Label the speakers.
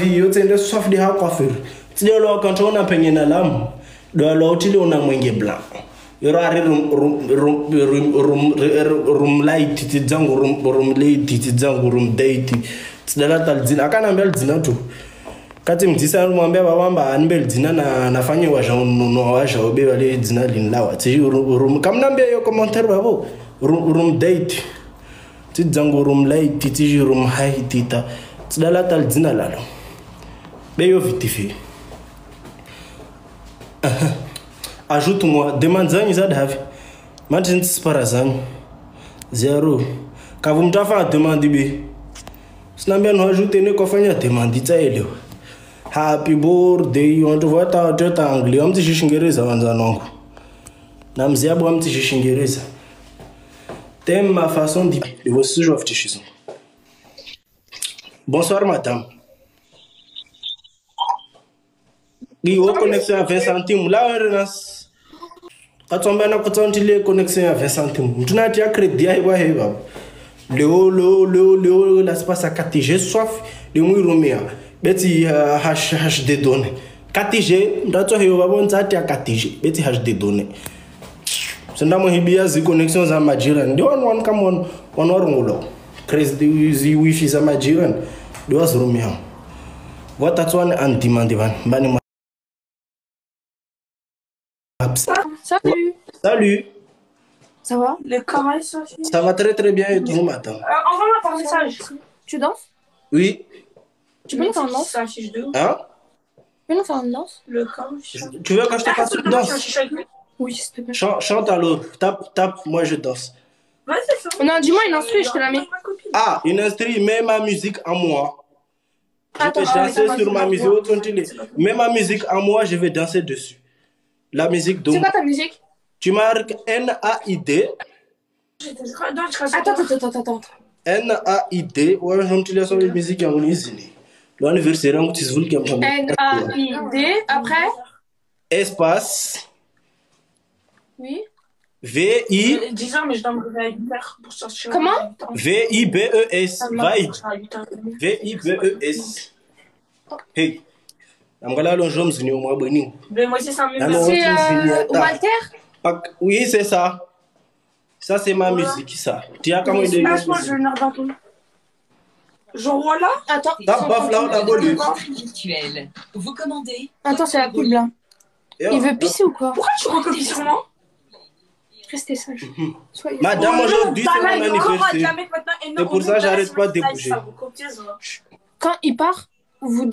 Speaker 1: viyo tsende swafdi ha kwafiri tsidelo wakanto ona penye na lamu dwala utile una mwenge bla yoro ari rumlaiti tidzangu rumlaiti tidzangu rumdaiti tsidala ta lidzina akanambia lidzina tu kati mdzisa rumwambia vavamba hanibe lidzina na nafanyiwa zvao nonowa zvao beva le dzina lini lawa tsi rum kamunambia yo komontari vavo rumdaiti tidzangu rumlaiti tsi rumhaitita tsidala ta lidzina lalo beyovitifie ajoute moi demande zagny za davy mandriny tsy para zagny zero ka vo mitrafa ademandy be tsy nambiano ajoute ene koa fagny ademandy tsaely eo happy birthday andro voatahotra eo tanglais amitsy zisingereza wanjanango na amizay aby amitsy zisingereza thème ma façon di le voici toujours aftichison bonsoir madame. ngi connexion ya vesa ntimu lawere nas katsomba na connexion ya vesa ntimu mtuna ti ya credit ya leo leo leo leo la se soif le mwi rumia beti hash de données 4G ndatso hiyo babonza beti hash de données sindamuhibia zi connexion za majirani ndi one one kama one one warungulo crazy wifi za majirani ndi wazirumia votatswane andimandi vanhu mbani
Speaker 2: Salut
Speaker 1: Salut,
Speaker 2: Ça va
Speaker 3: Le carré, ça
Speaker 1: va très très bien et vous, madame
Speaker 3: Euh, Envoie-moi par message.
Speaker 2: Tu danses
Speaker 1: Oui,
Speaker 2: Tu peux nous faire une danse
Speaker 3: un fiche de
Speaker 1: hein
Speaker 2: Tu peux nous faire une danse
Speaker 3: Le je
Speaker 1: Tu veux que je te fasse une danse
Speaker 2: Oui, s'il te plaît.
Speaker 1: Chan- Chante alors, tape, tape, moi je danse.
Speaker 3: Vas-y,
Speaker 2: Non, dis-moi une instru, je te la mets.
Speaker 3: Ma copine.
Speaker 1: Ah, une instru, mets ma musique à moi. Je vais
Speaker 2: ah,
Speaker 1: danser sur ma musique. Mets ma musique à moi, je vais danser dessus. La musique
Speaker 2: C'est
Speaker 1: donc.
Speaker 2: quoi ta musique?
Speaker 1: Tu marques N-A-I-D.
Speaker 2: Attends, attends, attends, attends.
Speaker 1: N-A-I-D. Ouais, dis la musique en. L'anniversaire, on comme ça.
Speaker 2: N-A-I-D. Après?
Speaker 1: Espace.
Speaker 2: Oui.
Speaker 1: V-I.
Speaker 3: 10 ans, mais je dois me réveiller à 8 heures pour sortir.
Speaker 2: Comment?
Speaker 1: V-I-B-E-S. Vibe.
Speaker 3: Vibe.
Speaker 1: V-I-B-E-S. Hey. Namgala lo njom zini omwa bweni.
Speaker 3: Mais moi aussi, ça me
Speaker 1: non.
Speaker 2: C'est
Speaker 1: tu finis, attends.
Speaker 2: Walter?
Speaker 1: Pak- Oui, c'est ça. Ça, c'est ma musique, ça. Tu as comment de
Speaker 3: Lâche-moi, je vais venir dans ton. Genre, voilà.
Speaker 2: Attends,
Speaker 1: baf là, on a volé.
Speaker 4: Vous commandez.
Speaker 2: attends, c'est la poule là. Il veut pisser ou quoi?
Speaker 3: Pourquoi tu recopies sur moi
Speaker 2: Restez sage. Soyez
Speaker 1: Madame, aujourd'hui, c'est mon anniversaire. C'est pour ça que j'arrête pas de bouger.
Speaker 2: Quand il part, vous